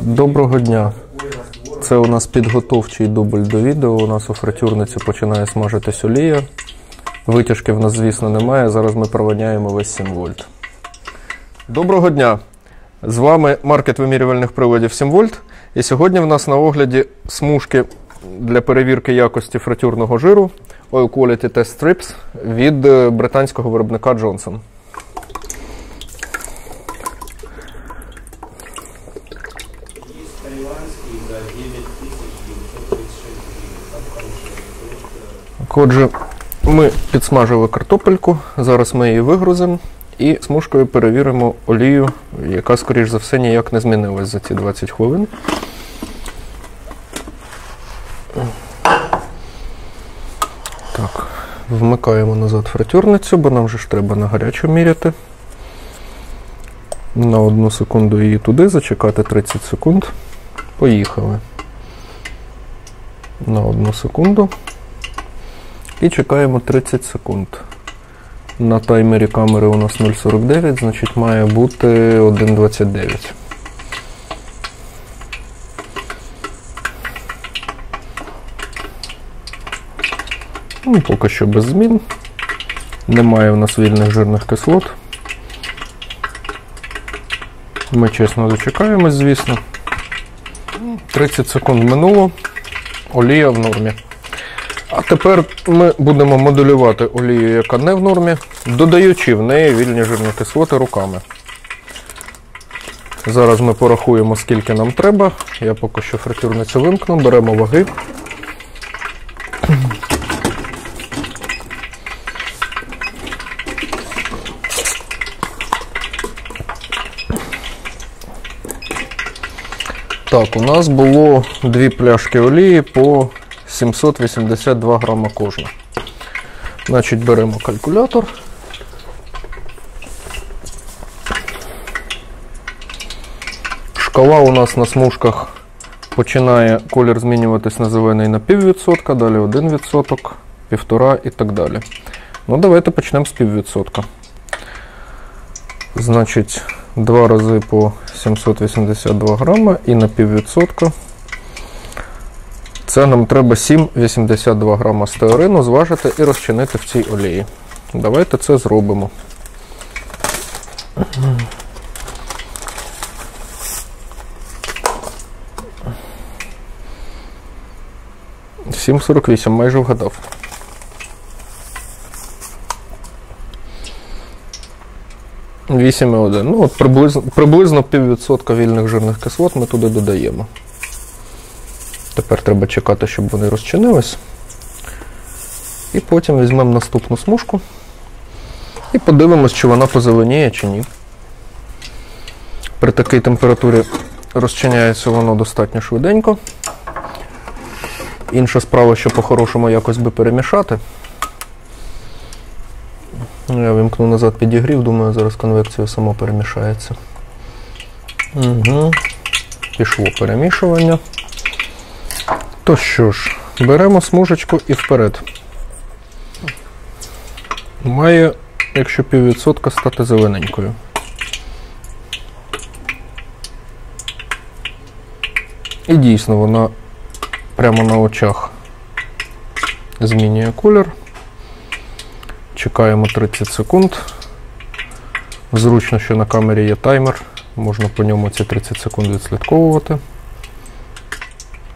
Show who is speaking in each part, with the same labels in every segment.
Speaker 1: Доброго дня. Це у нас підготовчий дубль до відео. У нас у фритюрниці починає смажитись олія. Витяжки в нас, звісно, немає. Зараз ми проводняємо весь 7 вольт. Доброго дня! З вами маркет вимірювальних приладів 7 вольт. І сьогодні в нас на огляді смужки для перевірки якості фритюрного жиру Oil Quality Test Strips від е, британського виробника Johnson. Отже, ми підсмажили картопельку, зараз ми її вигрузимо і смужкою перевіримо олію, яка, скоріш за все, ніяк не змінилась за ці 20 хвилин. Так, вмикаємо назад фритюрницю, бо нам же ж треба на гарячу міряти. На одну секунду її туди, зачекати 30 секунд. Поїхали. На одну секунду. І чекаємо 30 секунд. На таймері камери у нас 0,49, значить має бути 1,29. Ну, поки що без змін. Немає в нас вільних жирних кислот. Ми чесно дочекаємось, звісно. 30 секунд минуло. Олія в нормі. А тепер ми будемо моделювати олію, яка не в нормі, додаючи в неї вільні жирні кислоти руками. Зараз ми порахуємо, скільки нам треба. Я поки що фритюрницю вимкну, беремо ваги. Так, у нас було дві пляшки олії по 782 грама кожна. Значить, беремо калькулятор. Шкала у нас на смужках починає колір змінюватись на зелений на піввідсотка, далі 1%, півтора і так далі. Ну, давайте почнемо з піввідсотка. Значить, два рази по 782 грама і на піввідсотка. Це нам треба 7,82 грама стеарину зважити і розчинити в цій олії. Давайте це зробимо. Сім сорок вісім, майже вгадав. Вісім і один. Ну, от приблизно, приблизно піввідсотка вільних жирних кислот ми туди додаємо. Тепер треба чекати, щоб вони розчинились. І потім візьмемо наступну смужку і подивимось, чи вона позеленіє чи ні. При такій температурі розчиняється воно достатньо швиденько. Інша справа, що по-хорошому якось би перемішати. Ну, Я вимкну назад підігрів, думаю, зараз конвекція само перемішається. Угу. Пішло перемішування. То що ж, беремо смужечку і вперед. Має, якщо піввідсотка, стати зелененькою. І дійсно вона прямо на очах змінює колір. Чекаємо 30 секунд. Зручно, що на камері є таймер, можна по ньому ці 30 секунд відслідковувати.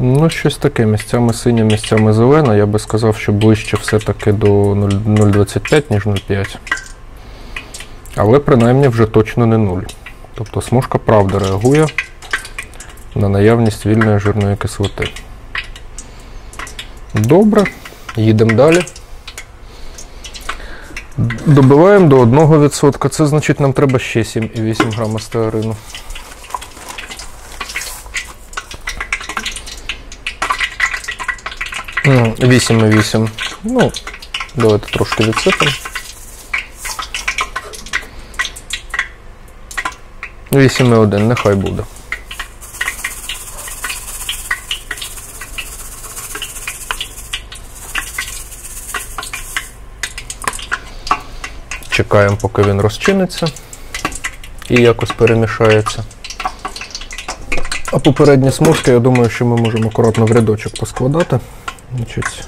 Speaker 1: Ну, щось таке, місцями синя, місцями зелена. Я би сказав, що ближче все-таки до 0,25, ніж 0,5. Але принаймні вже точно не 0. Тобто смужка правда реагує на наявність вільної жирної кислоти. Добре, їдемо далі. Добиваємо до 1%. Це значить нам треба ще 7,8 грама стеарину. 8,8. Ну, давайте трошки відсипемо. 8,1, нехай буде. Чекаємо, поки він розчиниться і якось перемішається. А попередні смужки, я думаю, що ми можемо акуратно в рядочок поскладати. Значить,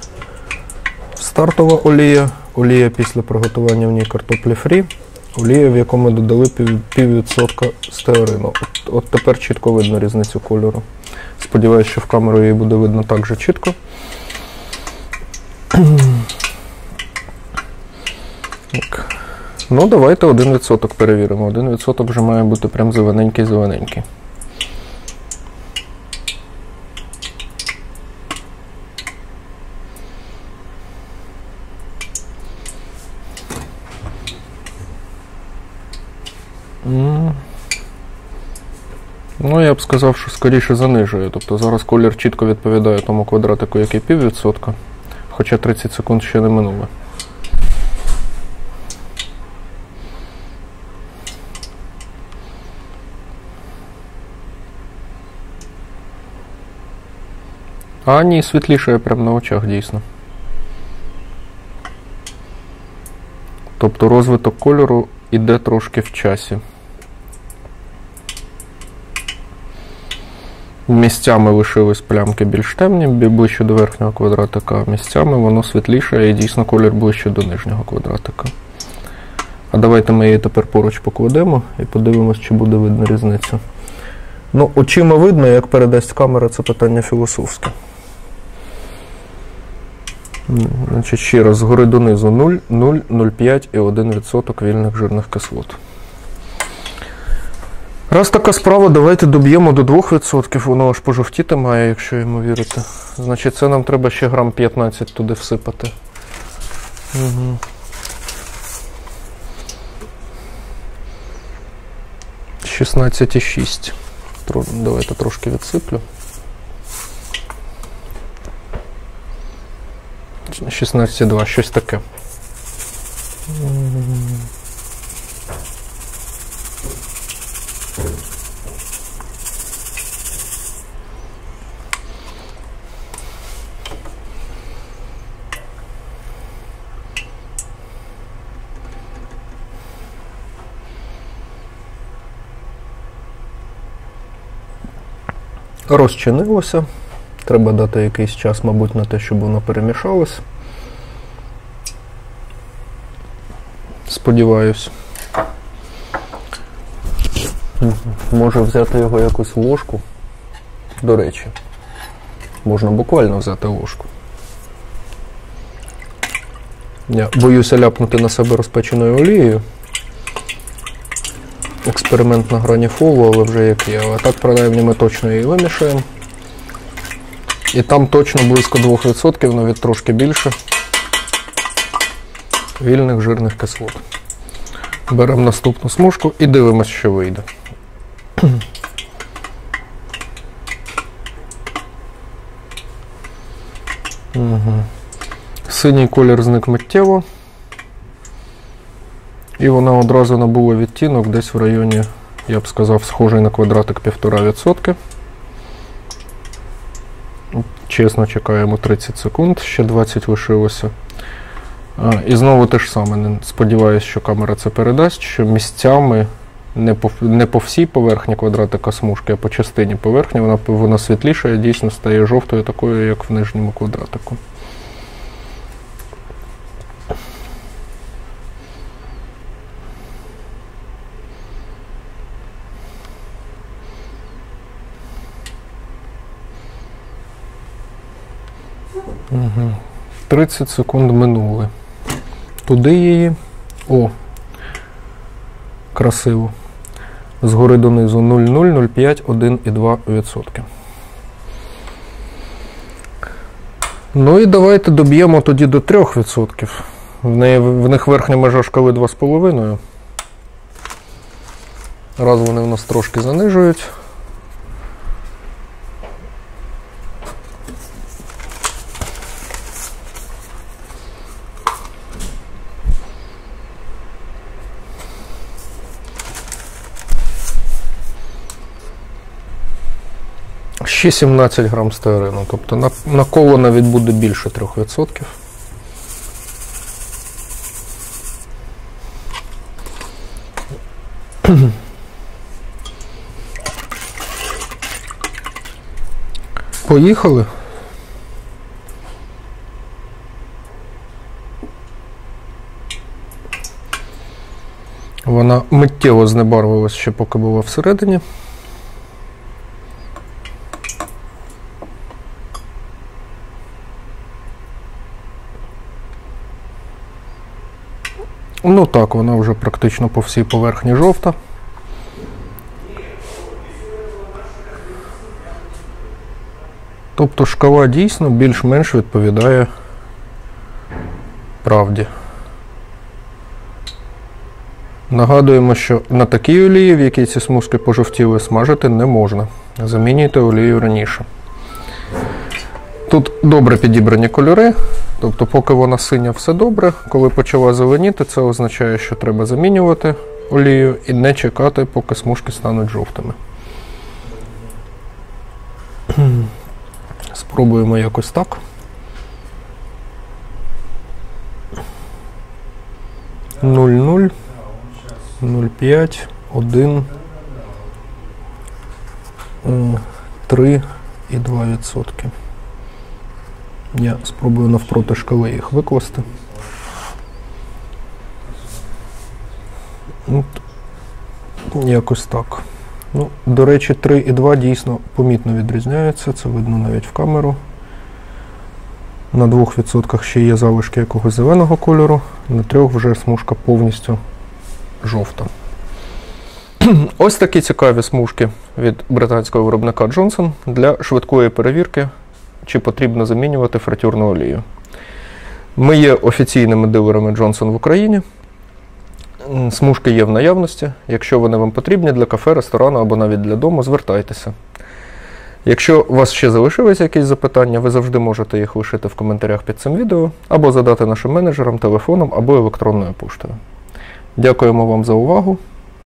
Speaker 1: стартова олія, олія після приготування в ній картоплі фрі, олія, в яку ми додали пів, піввідсотка стеарину. От, от тепер чітко видно різницю кольору. Сподіваюсь, що в камеру її буде видно так же чітко. Так. Ну, давайте 1% перевіримо. 1% вже має бути прям зелененький-зелененький. Ну, я б сказав, що скоріше занижує. Тобто зараз колір чітко відповідає тому квадратику, який піввідсотка, хоча 30 секунд ще не минуло. А ні, світлішає прямо на очах дійсно. Тобто розвиток кольору іде трошки в часі. Місцями лишились плямки більш темні, ближче до верхнього квадратика, а місцями воно світліше і дійсно колір ближче до нижнього квадратика. А давайте ми її тепер поруч покладемо і подивимось, чи буде видно різницю. Ну, очима видно, як передасть камера, це питання філософське. Значить, ще раз, згори донизу 0, 0, 0,5 і 1% вільних жирних кислот. Раз така справа, давайте доб'ємо до 2%, воно аж пожовтіти має, якщо йому вірити. Значить, це нам треба ще грам 15 туди всипати. Угу. Шістнадцять і шість. Давайте трошки відсиплю. 16,2, щось таке. Розчинилося. Треба дати якийсь час, мабуть, на те, щоб воно перемішалось. Сподіваюсь. Мгм. Може взяти його якусь ложку. До речі, можна буквально взяти ложку. Я боюся ляпнути на себе розпеченою олією. Експеримент на грані фолу, але вже як є. Але так, принаймні, ми точно її вимішаємо. І там точно близько 2%, навіть трошки більше. Вільних жирних кислот. Беремо наступну смужку і дивимося, що вийде. Угу. Синій колір зник миттєво. І вона одразу набула відтінок десь в районі, я б сказав, схожий на квадратик 1,5%. Чесно, чекаємо 30 секунд, ще 20 лишилося. І знову те ж саме. Сподіваюсь, що камера це передасть, що місцями не по, не по всій поверхні квадратика смужки, а по частині поверхні вона, вона світліша і дійсно стає жовтою такою, як в нижньому квадратику. Угу. 30 секунд минули. Туди її. О! Красиво. Згори донизу 0,0, 0,5, 1,2%. Ну і давайте доб'ємо тоді до 3%. В, неї, в них верхня межа шкали 2,5. Раз вони в нас трошки занижують. Ще 17 грам стеарину. Тобто на, коло навіть буде більше 3%. Поїхали. Вона миттєво знебарвилась ще поки була всередині. Ну так, вона вже практично по всій поверхні жовта. Тобто шкала дійсно більш-менш відповідає правді. Нагадуємо, що на такій олії, в якій ці смужки пожовтіли, смажити не можна. Замінюйте олію раніше. Тут добре підібрані кольори, тобто, поки вона синя, все добре. Коли почала зеленіти, це означає, що треба замінювати олію і не чекати, поки смужки стануть жовтими. Спробуємо якось так. Нуль нуль. 0,5, 1, 3 і 2 відсотки. Я спробую навпроти шкали їх викласти. От, якось так. Ну, До речі, 3 і 2 дійсно помітно відрізняються, це видно навіть в камеру. На 2% ще є залишки якогось зеленого кольору, на 3 вже смужка повністю жовта. Ось такі цікаві смужки від британського виробника Johnson для швидкої перевірки, чи потрібно замінювати фритюрну олію. Ми є офіційними дилерами Johnson в Україні. Смужки є в наявності. Якщо вони вам потрібні для кафе, ресторану або навіть для дому, звертайтеся. Якщо у вас ще залишилися якісь запитання, ви завжди можете їх лишити в коментарях під цим відео, або задати нашим менеджерам телефоном або електронною поштою. Дякуємо вам за увагу.